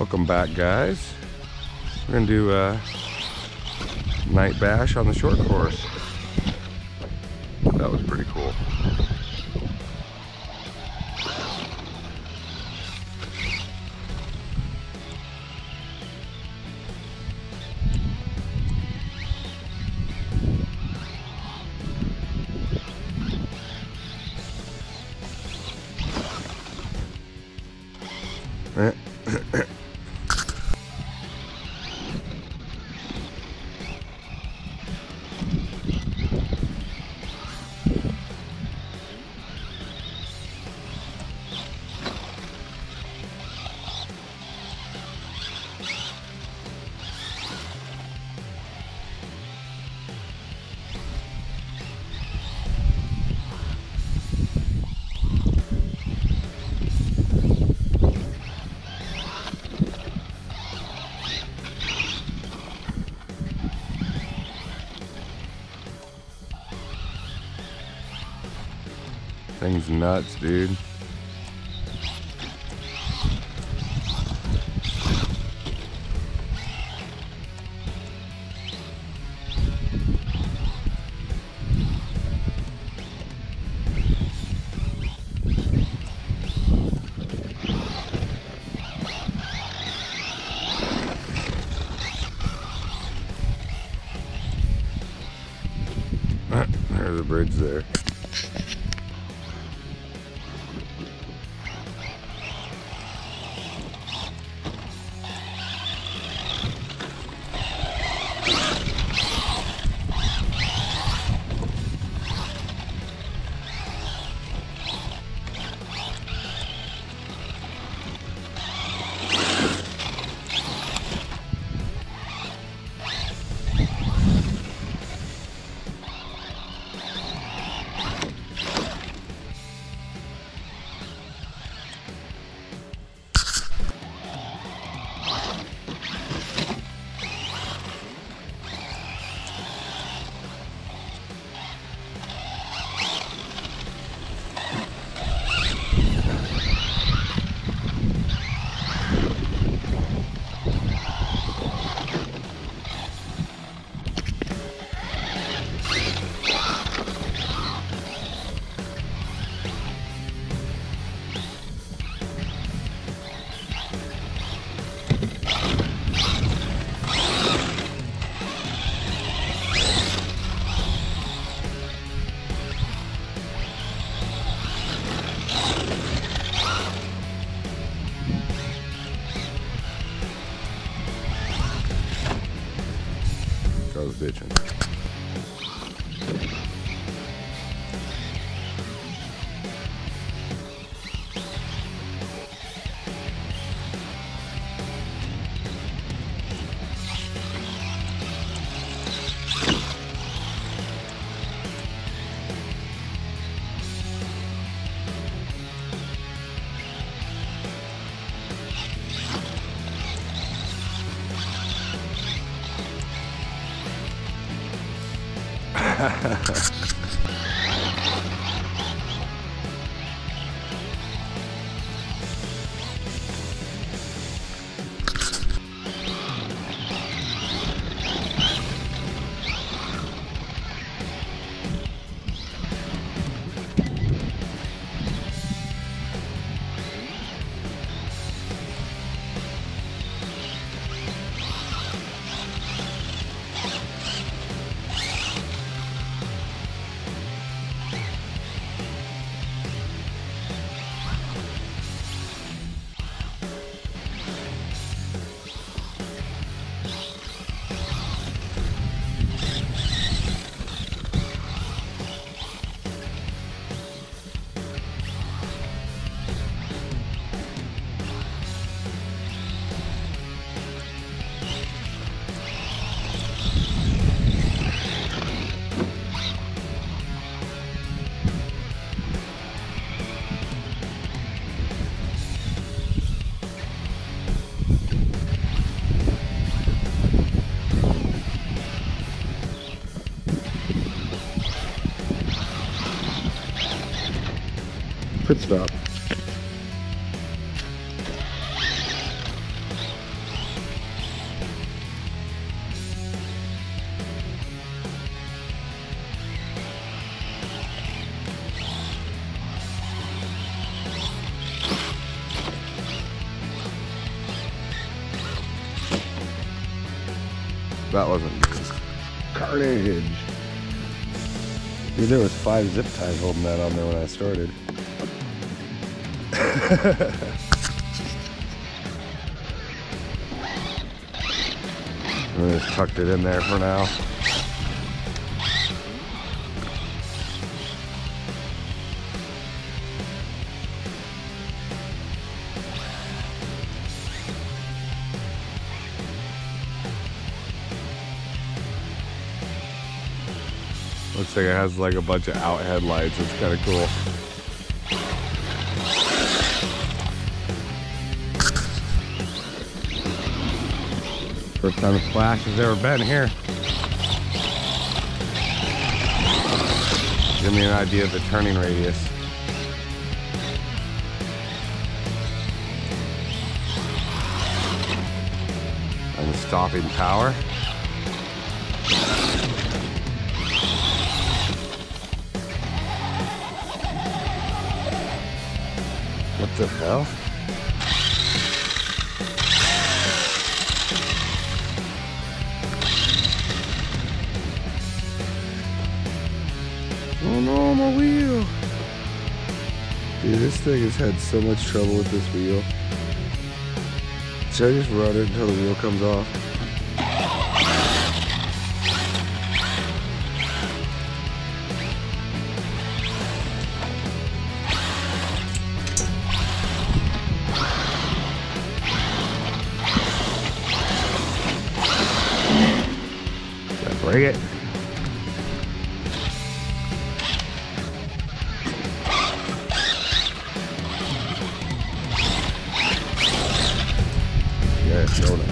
Welcome back, guys. We're gonna do a night bash on the short course. That was pretty cool. Thing's nuts, dude. There's a bridge there. Bitching. ハハハハ。pit stop. That wasn't good. Carnage! Dude, there was five zip ties holding that on there when I started. I just tucked it in there for now. Looks like it has like a bunch of out headlights. It's kind of cool. First time a Slash has ever been here. Give me an idea of the turning radius. And the stopping power. What the hell? No, my wheel! Dude, this thing has had so much trouble with this wheel. Should I just run it until the wheel comes off? Break it? Yeah, going.